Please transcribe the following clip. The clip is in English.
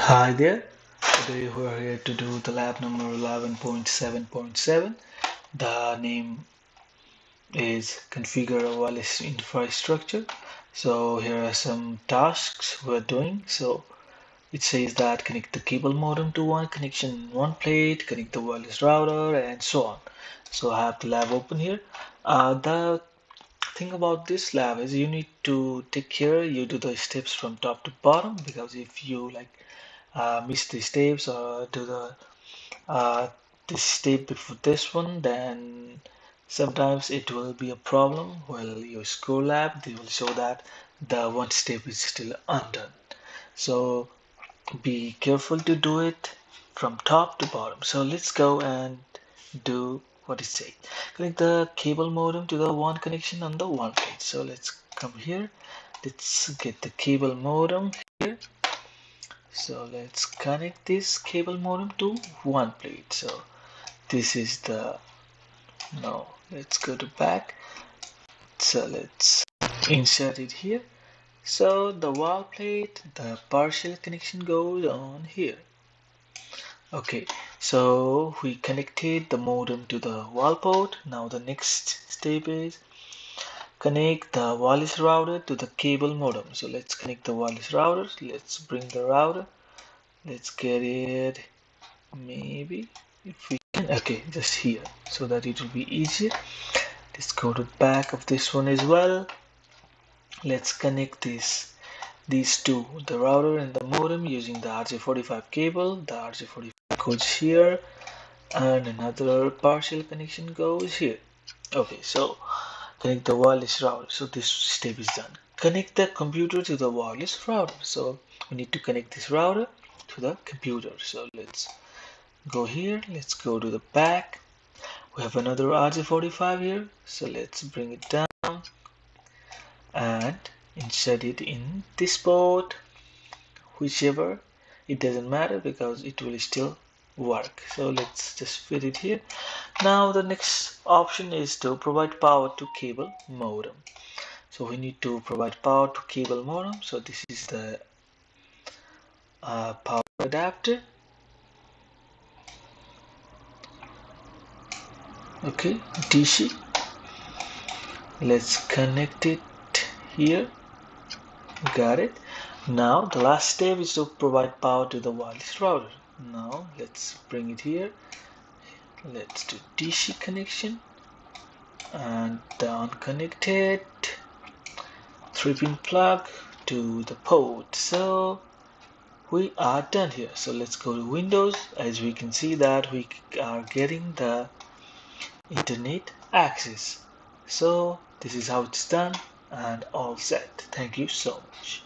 Hi there. Today we are here to do the lab number 11.7.7. The name is configure a wireless infrastructure. So here are some tasks we're doing. So it says that connect the cable modem to one connection one plate, connect the wireless router and so on. So I have the lab open here. Uh, the thing about this lab is you need to take care you do the steps from top to bottom because if you like uh, miss the steps or do the uh, this step before this one then sometimes it will be a problem while your school lab they will show that the one step is still undone. So be careful to do it from top to bottom. So let's go and do what it says. Connect the cable modem to the one connection on the one plate so let's come here. Let's get the cable modem here so let's connect this cable modem to one plate. So this is the now let's go to back. So let's insert it here. So the wall plate the partial connection goes on here. Okay so we connected the modem to the wall port. Now the next step is connect the wireless router to the cable modem. So let's connect the wireless router. Let's bring the router. Let's get it. Maybe if we can. Okay just here so that it will be easier. Let's go to the back of this one as well. Let's connect this these two the router and the modem using the RJ45 cable. The RJ45 goes here. And another partial connection goes here. Okay so connect the wireless router. So this step is done. Connect the computer to the wireless router. So we need to connect this router to the computer. So let's go here. Let's go to the back. We have another RJ45 here. So let's bring it down and insert it in this port. Whichever it doesn't matter because it will still work. So let's just fit it here. Now the next option is to provide power to cable modem. So we need to provide power to cable modem. So this is the uh, power adapter. Okay DC let's connect it here. Got it. Now the last step is to provide power to the wireless router now let's bring it here. Let's do DC connection and the unconnected 3 pin plug to the port. So we are done here. So let's go to Windows. As we can see that we are getting the internet access. So this is how it's done and all set. Thank you so much